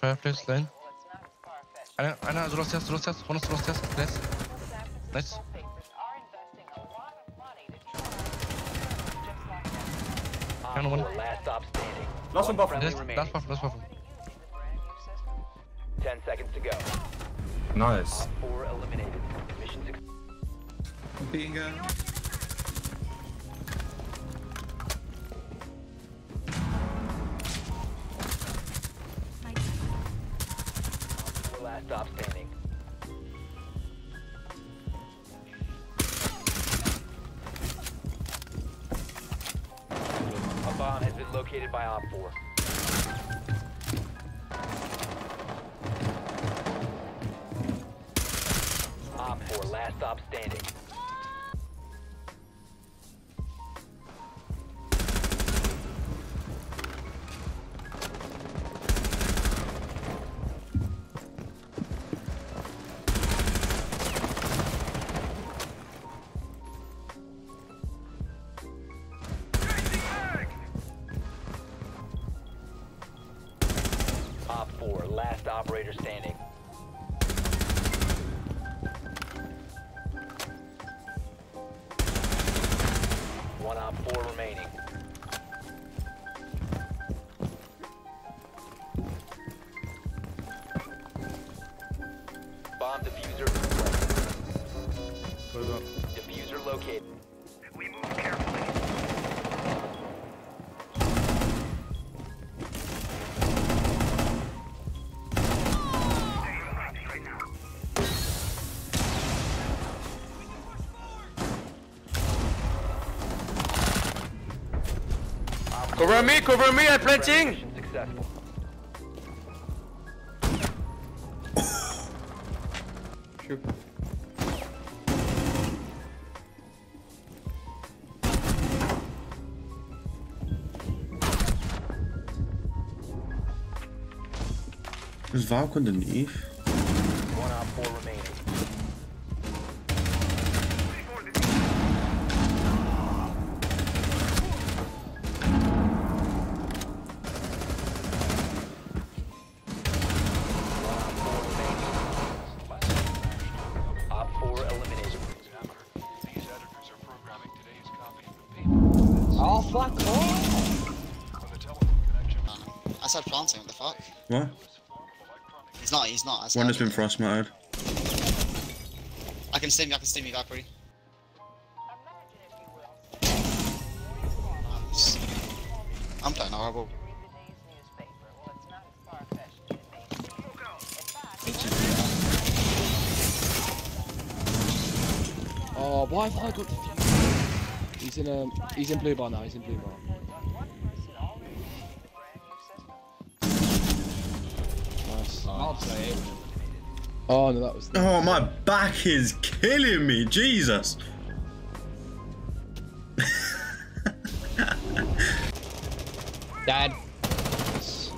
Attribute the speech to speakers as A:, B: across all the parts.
A: fireplace lane. انا انا زرو ستيرز زرو ستيرز one زرو ستيرز بليز نايس Down one.
B: Last stop standing.
C: Last one buff.
B: Friendly
A: Last
B: remaining.
A: last buff last buff.
B: Ten seconds to go.
C: Nice.
B: Op four eliminated. Mission success.
D: Bingo.
B: Located by Op 4. Op 4, last stop standing. Last operator standing. One Op 4 remaining. Bomb defuser. Defuser located.
C: Cover me, cover me, I'm planting!
B: Successful.
D: There's Valk underneath.
E: Fuck off!
F: I said planting, what the fuck?
D: What?
F: He's not, he's not. I
D: One has been frost mattered.
F: I can steam you, I can steam you, Valkyrie. Nice. I'm playing horrible.
E: Oh, why have I got defused? He's in um, he's in blue bar now. He's in blue bar. Nice.
G: I'll play it.
E: Oh no, that was.
D: Oh, my back is killing me. Jesus.
G: Dad.
E: Nice.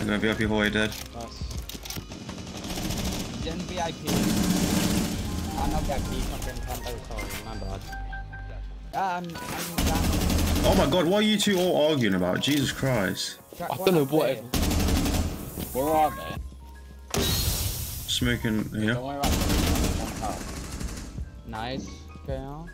D: I'm gonna be up your Hoy dead.
E: Nice.
G: He's in VIP. I'm not VIP, something from oh sorry, my bad. Um, I'm down.
D: Oh my god, what are you two all arguing about? Jesus Christ.
E: I don't know what. it-
G: Where are they?
D: Smoking here.
G: Don't worry about. Nice. Okay, now.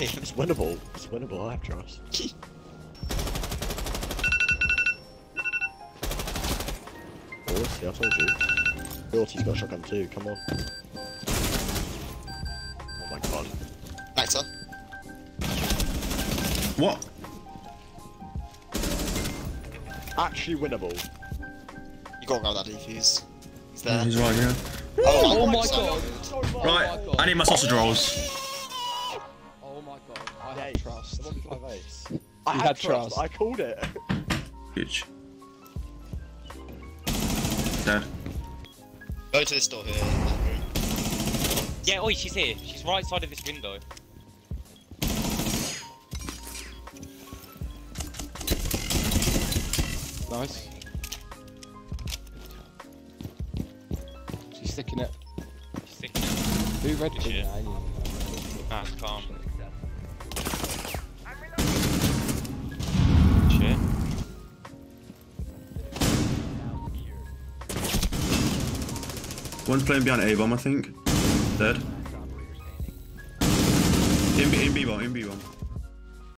D: Nice.
H: it's winnable. It's winnable, I have trust. oh, see, I told you. Realty's got a shotgun too, come on. Oh my god.
F: Vector.
D: What?
H: Actually winnable.
F: You gotta grab that defuse. He's
D: Oh,
F: there.
D: he's right here.
E: Oh, oh, oh my
F: so-
E: god! Oh
D: Right,
E: my god.
D: I need my sausage rolls.
E: I had trust.
H: I
E: had,
H: trust. I called it.
D: Bitch. Dad.
F: Go to this door here.
I: Yeah, oh, she's here. She's right side of this window.
E: Nice.
I: She's sticking it.
B: She's sticking it.
I: Who
E: read it?
B: Ah, calm.
D: One's playing behind A bomb, I think. Dead. In B, in B bomb, in B bomb.